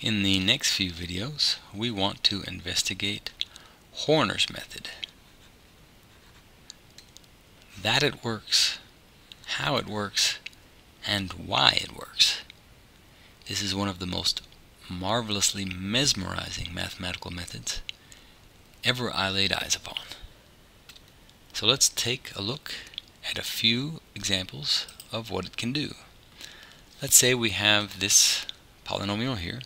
In the next few videos, we want to investigate Horner's method. That it works, how it works, and why it works. This is one of the most marvelously mesmerizing mathematical methods ever I laid eyes upon. So let's take a look at a few examples of what it can do. Let's say we have this polynomial here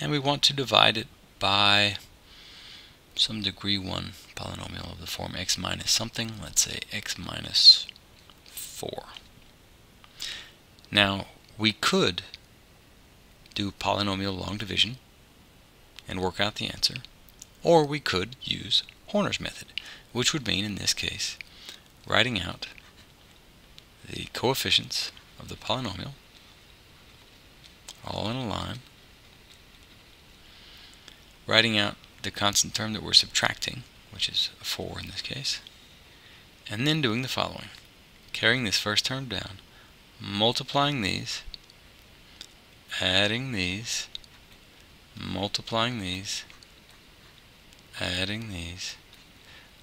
and we want to divide it by some degree 1 polynomial of the form x minus something, let's say x minus 4. Now, we could do polynomial long division and work out the answer, or we could use Horner's method, which would mean, in this case, writing out the coefficients of the polynomial all in a line writing out the constant term that we're subtracting, which is 4 in this case, and then doing the following. Carrying this first term down, multiplying these, adding these, multiplying these, adding these,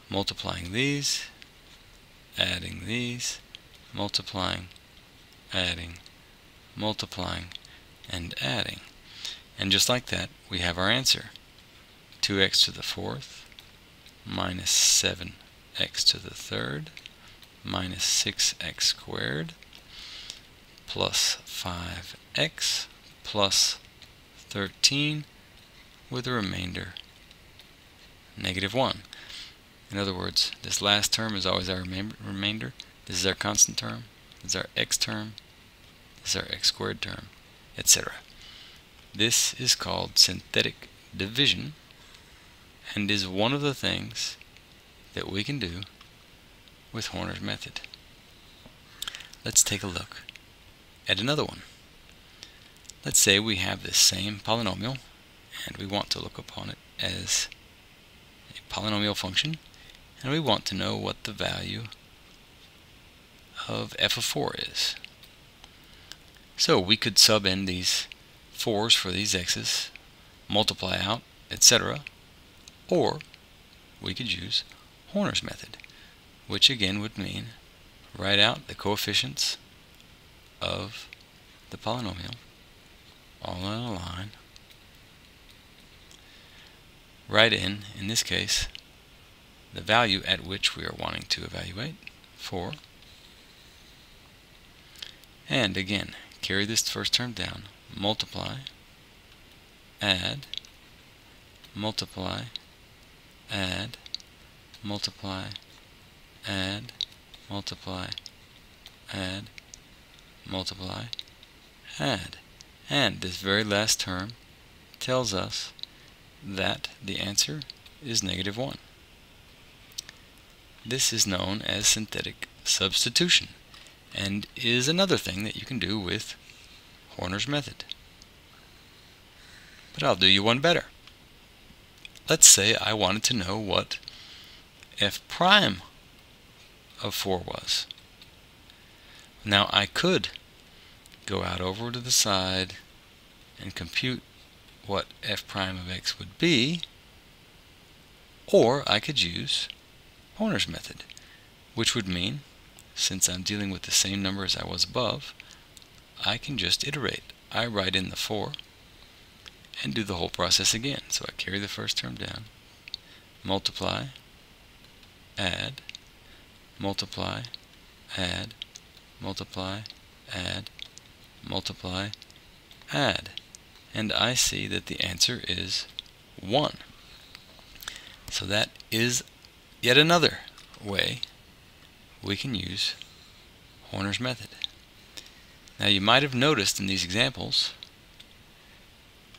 multiplying these, adding these, multiplying, adding, multiplying, and adding. And just like that, we have our answer. 2x to the fourth minus 7x to the third minus 6x squared plus 5x plus 13 with a remainder negative 1. In other words, this last term is always our remainder. This is our constant term. This is our x term. This is our x squared term, etc. This is called synthetic division and is one of the things that we can do with Horner's method. Let's take a look at another one. Let's say we have this same polynomial and we want to look upon it as a polynomial function and we want to know what the value of f of 4 is. So we could sub in these 4's for these x's, multiply out, etc. Or we could use Horner's method, which again would mean write out the coefficients of the polynomial all in a line. Write in, in this case, the value at which we are wanting to evaluate, 4. And again, carry this first term down, multiply, add, multiply, add, multiply, add, multiply, add, multiply, add. And this very last term tells us that the answer is negative 1. This is known as synthetic substitution and is another thing that you can do with Horner's method. But I'll do you one better let's say I wanted to know what f prime of 4 was. Now I could go out over to the side and compute what f prime of x would be, or I could use Horner's method, which would mean, since I'm dealing with the same number as I was above, I can just iterate. I write in the 4, and do the whole process again. So I carry the first term down, multiply, add, multiply, add, multiply, add, multiply, add. And I see that the answer is 1. So that is yet another way we can use Horner's method. Now you might have noticed in these examples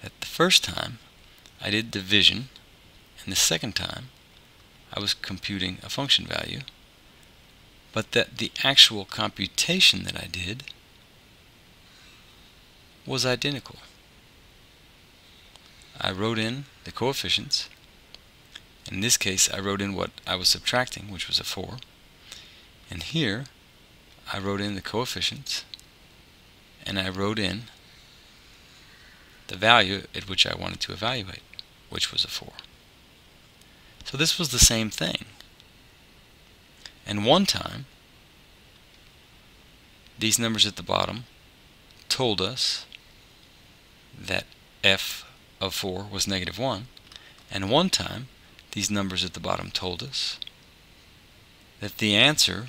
that the first time I did division and the second time I was computing a function value but that the actual computation that I did was identical. I wrote in the coefficients. In this case, I wrote in what I was subtracting, which was a 4. And here, I wrote in the coefficients, and I wrote in the value at which I wanted to evaluate, which was a 4. So this was the same thing. And one time, these numbers at the bottom told us that f of 4 was negative 1. And one time, these numbers at the bottom told us that the answer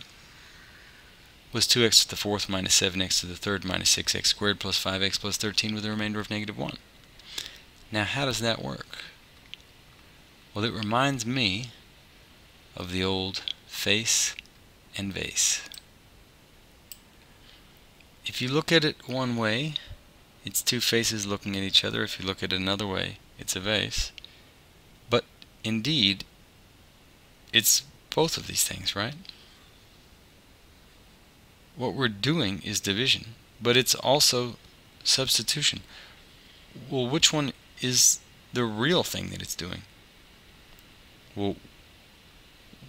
was 2x to the fourth minus 7x to the third minus 6x squared plus 5x plus 13 with a remainder of negative 1. Now how does that work? Well, it reminds me of the old face and vase. If you look at it one way, it's two faces looking at each other. If you look at it another way, it's a vase. But indeed, it's both of these things, right? What we're doing is division, but it's also substitution. Well, which one is the real thing that it's doing? Well,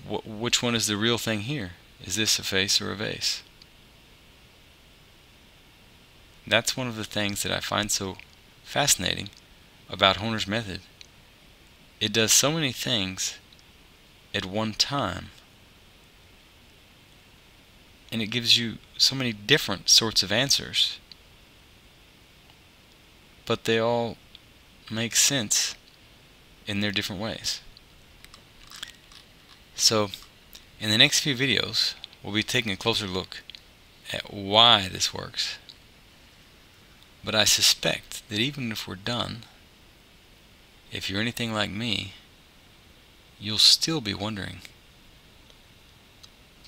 wh which one is the real thing here? Is this a face or a vase? That's one of the things that I find so fascinating about Horner's method. It does so many things at one time and it gives you so many different sorts of answers. But they all make sense in their different ways. So, in the next few videos, we'll be taking a closer look at why this works. But I suspect that even if we're done, if you're anything like me, you'll still be wondering,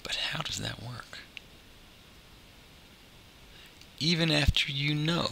but how does that work? Even after you know